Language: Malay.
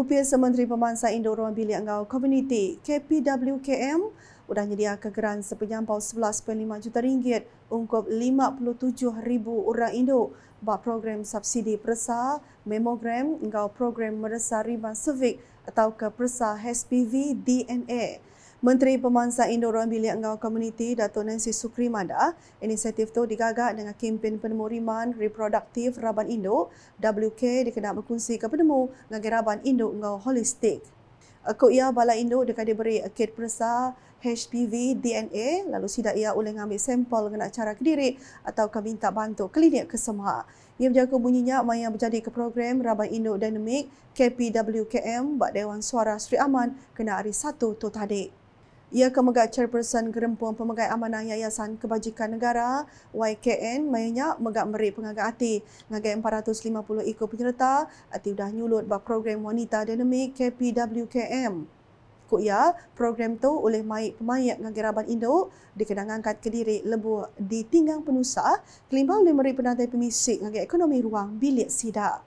UPS Menteri Pemangsa Indo Ruang Bilik Anggau Community KPWKM sudah menyediakan kegeran sepenyampau 11.5 juta ringgit untuk 57 ribu orang Indo bak program subsidi persa, memogram hingga program meresa riban civic atau ke persa HPV DNA. Menteri Pemangsa Indo Ruang Bilik Engau Komuniti Dato' Nancy Sukrimada, inisiatif itu digagak dengan kempen penemu riman reproduktif Raban Indo, WK dikena berkongsi ke penemu dengan Raban Indo Engau Holistik. Aku ia Balai Indo dekat diberi kit persa HPV DNA lalu sidak ia boleh mengambil sampel dengan cara kediri atau minta bantu klinik kesemua. Ia berjaga bunyinya maya berjadi ke program Raban Indo Dynamic KPWKM buat Dewan Suara Sri Aman kena hari satu tu tadi. Ia kemegat Chairperson Gerempuan Pemegai Amanah Yayasan Kebajikan Negara YKN mayanya megat merik pengagak ati ngagai 450 ikut penyerta ati sudah nyulut bak program wanita dinamik KPWKM. Kuk ya, program tu oleh maik pemayak ngagai Raban Indo dikenangangkat ke kediri lebu di tinggang penusa kelimbang oleh merik penantai pemisik ngagai ekonomi ruang bilik sidak.